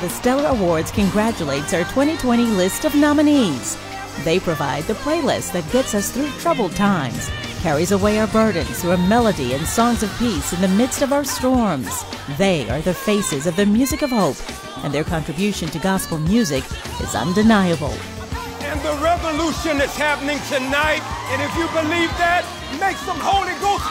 the Stellar Awards congratulates our 2020 list of nominees. They provide the playlist that gets us through troubled times, carries away our burdens through a melody and songs of peace in the midst of our storms. They are the faces of the music of hope, and their contribution to gospel music is undeniable. And the revolution is happening tonight. And if you believe that, make some Holy Ghost.